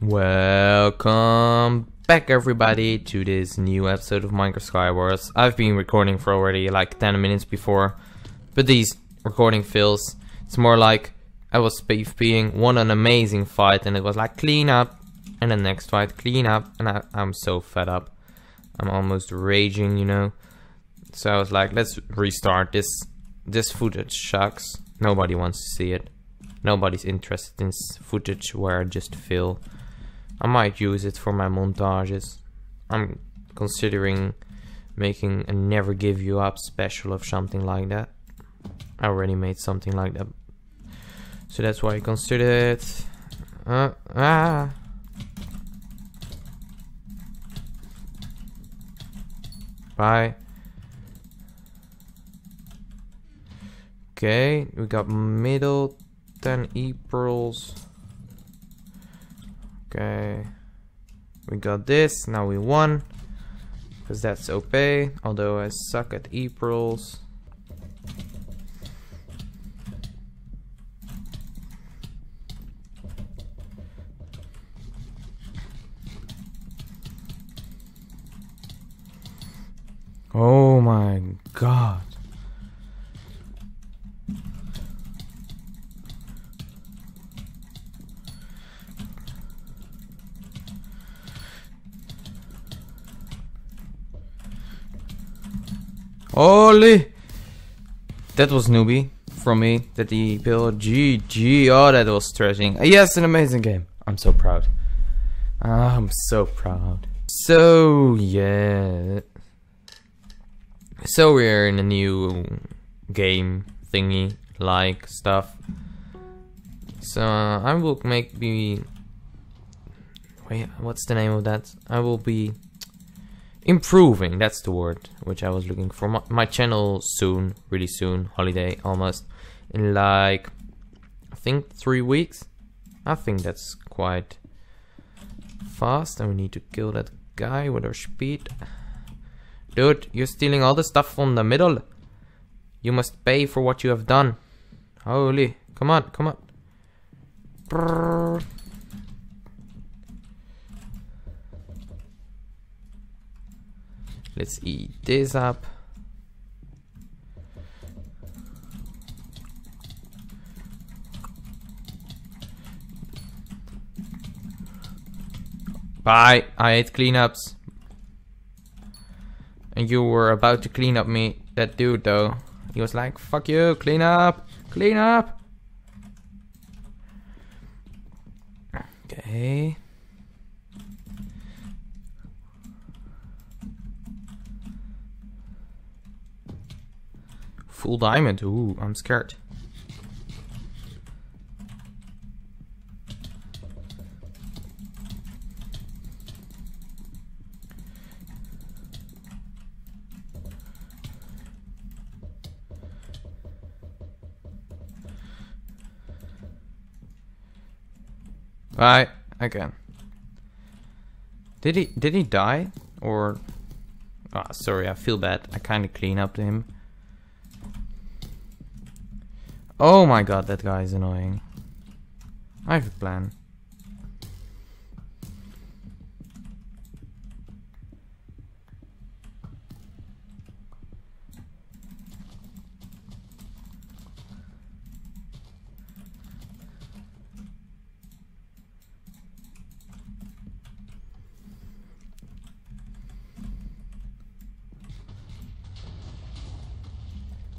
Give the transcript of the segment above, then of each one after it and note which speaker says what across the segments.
Speaker 1: Welcome back everybody to this new episode of Minecraft Skywars. I've been recording for already like 10 minutes before, but these recording fails. It's more like I was PvPing, won an amazing fight and it was like clean up, and the next fight clean up, and I, I'm so fed up. I'm almost raging, you know. So I was like, let's restart this. This footage sucks. Nobody wants to see it. Nobody's interested in footage where I just fail. I might use it for my montages. I'm considering making a never give you up special of something like that. I already made something like that. So that's why I considered it. Uh, ah. Bye. Okay, we got middle 10 Aprils. Okay. We got this. Now we won. Because that's OP. Although I suck at Aprils. Oh my god. Holy! That was newbie from me that he built. GG. Oh, that was stretching. Yes, an amazing game. I'm so proud. I'm so proud. So, yeah. So we're in a new game thingy like stuff. So uh, I will make be wait what's the name of that? I will be improving that's the word which I was looking for my, my channel soon really soon holiday almost in like I think three weeks I think that's quite fast and we need to kill that guy with our speed Dude, you're stealing all the stuff from the middle. You must pay for what you have done. Holy, come on, come on. Brrr. Let's eat this up. Bye, I hate cleanups. And you were about to clean up me, that dude though. He was like, fuck you, clean up, clean up. Okay. Full diamond, ooh, I'm scared. Right, again. Did he did he die or? Ah, oh, sorry, I feel bad. I kind of clean up to him. Oh my god, that guy is annoying. I have a plan.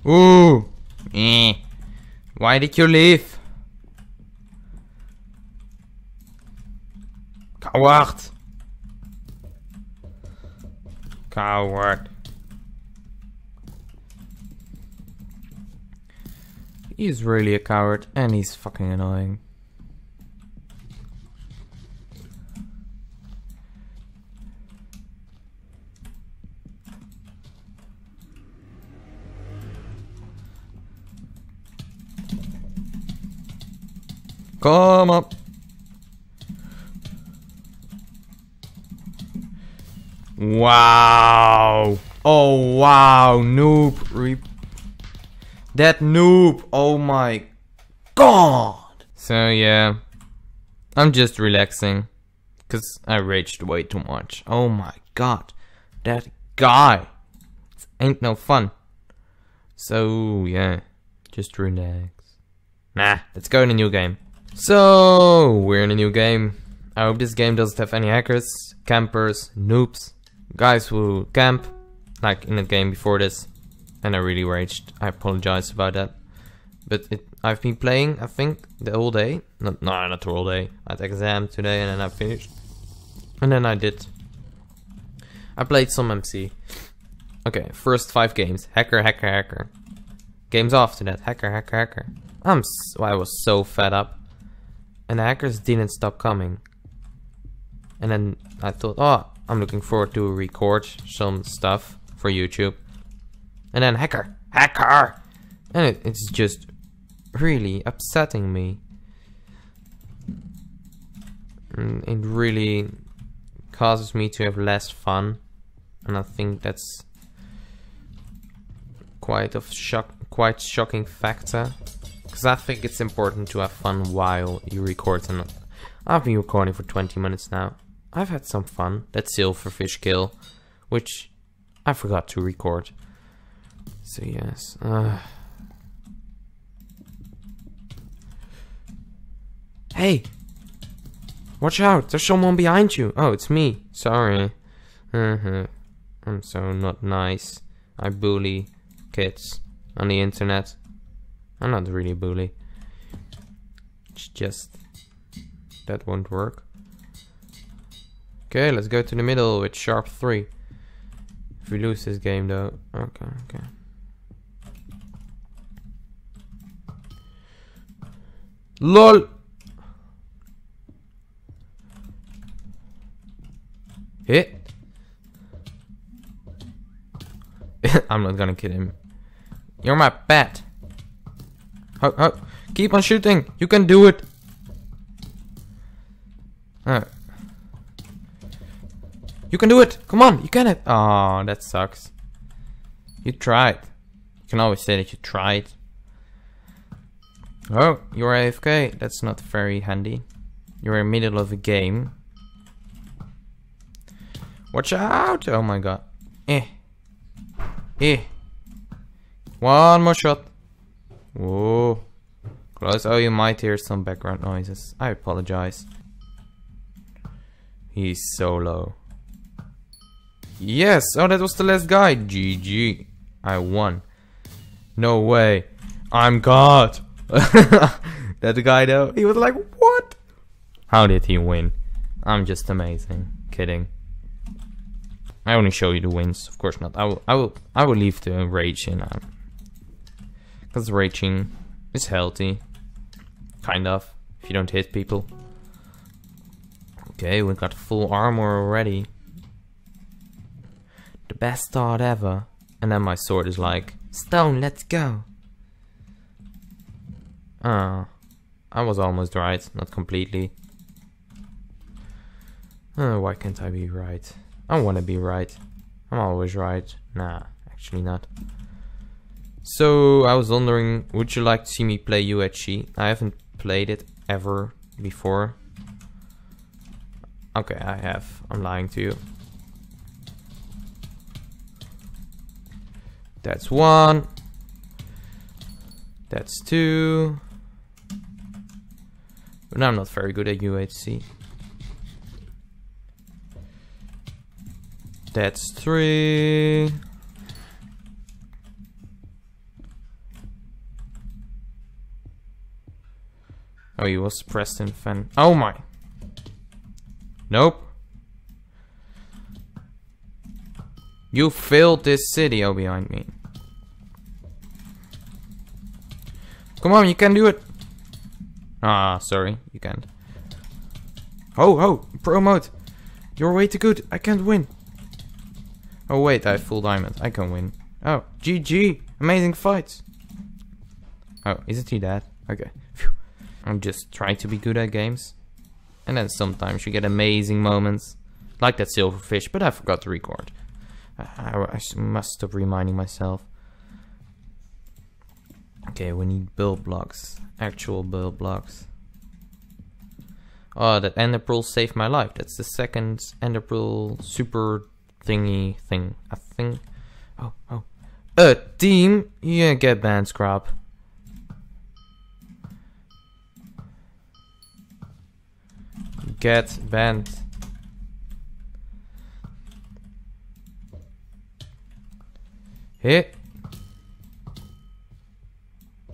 Speaker 1: Ooh. Eh. Why did you leave? Coward. Coward. He's really a coward and he's fucking annoying. Come up. Wow. Oh, wow. Noob. Re that noob. Oh my god. So, yeah. I'm just relaxing. Because I raged way too much. Oh my god. That guy. ain't no fun. So, yeah. Just relax. Nah, let's go in a new game. So, we're in a new game. I hope this game doesn't have any hackers, campers, noobs, guys who camp, like in the game before this. And I really raged. I apologize about that. But it, I've been playing, I think, the whole day. Not, no, not the whole day. I had exam today and then I finished. And then I did. I played some MC. Okay, first five games. Hacker, hacker, hacker. Games to that. Hacker, hacker, hacker. I'm so, I was so fed up. And the hackers didn't stop coming. And then I thought, oh, I'm looking forward to record some stuff for YouTube. And then hacker, hacker! And it, it's just really upsetting me. It really causes me to have less fun. And I think that's quite of shock quite shocking factor. Because I think it's important to have fun while you record and I've been recording for 20 minutes now. I've had some fun. That silverfish kill, which I forgot to record. So yes. Uh. Hey! Watch out! There's someone behind you! Oh, it's me. Sorry. Uh-huh. I'm so not nice. I bully kids on the internet. I'm not really bully. It's just... That won't work. Okay, let's go to the middle with sharp 3. If we lose this game though. Okay, okay. LOL! Hit. I'm not gonna kill him. You're my pet. Oh, oh. Keep on shooting. You can do it. Alright. You can do it. Come on. You can it. Oh, that sucks. You tried. You can always say that you tried. Oh, you're AFK. That's not very handy. You're in the middle of a game. Watch out! Oh my god. Eh. Eh. One more shot. Whoa. Close. Oh, you might hear some background noises. I apologize. He's so low. Yes! Oh, that was the last guy. GG. I won. No way. I'm God. that guy though, he was like, what? How did he win? I'm just amazing. Kidding. I only show you the wins, of course not. I will, I will, I will leave the raging out. Because raging is healthy. Kind of. If you don't hit people. Okay, we got full armor already. The best start ever. And then my sword is like, Stone, let's go. Ah, I was almost right, not completely. Uh, why can't I be right? I want to be right. I'm always right. Nah, actually not. So, I was wondering, would you like to see me play UHC? I haven't played it ever before. Okay, I have. I'm lying to you. That's one. That's two. But I'm not very good at UHC. That's three. Oh, he was Preston Fan. Oh my. Nope. You filled this city, oh, behind me. Come on, you can do it. Ah, sorry, you can't. Oh, oh, pro mode. You're way too good. I can't win. Oh wait, I have full diamond. I can win. Oh, GG. Amazing fights. Oh, isn't he dead? Okay. I'm just trying to be good at games. And then sometimes you get amazing moments. Like that silverfish, but I forgot to record. I, I must stop reminding myself. Okay, we need build blocks. Actual build blocks. Oh, that ender pearl saved my life. That's the second ender pearl super thingy thing. I think. Oh, oh. Uh, team, yeah, get banned, scrap. Get banned. Hit.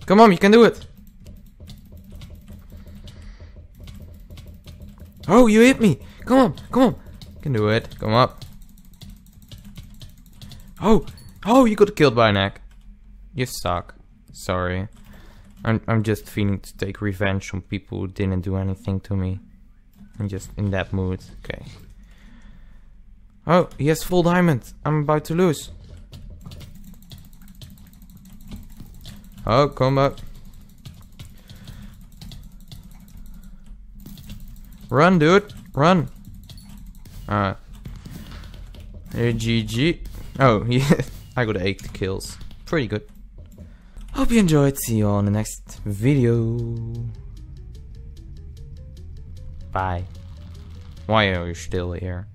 Speaker 1: Come on, you can do it. Oh, you hit me. Come on, come on. You can do it. Come up. Oh, oh, you got killed by an egg. You suck. Sorry. I'm, I'm just feeling to take revenge on people who didn't do anything to me. I'm just in that mood. Okay. Oh, he has full diamond. I'm about to lose. Oh, come up. Run, dude. Run. Uh. GG. Oh, yeah. I got 8 kills. Pretty good. Hope you enjoyed. See you on the next video. Bye. Why are you still here?